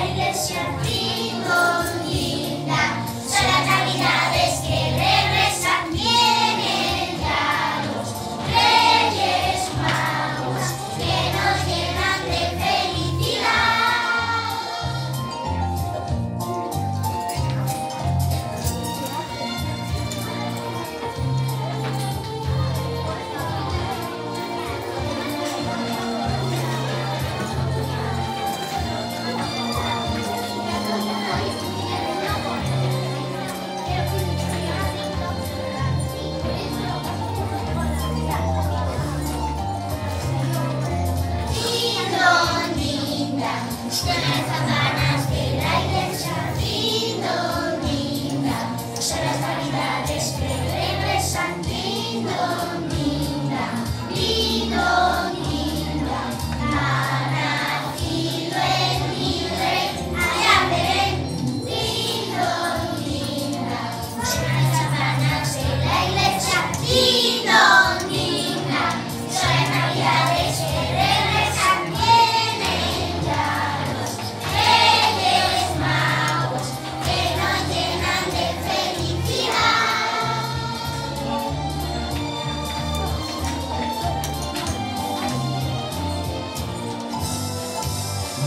Jaya Shakti Gondi. 是爱他吧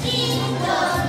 Cristo.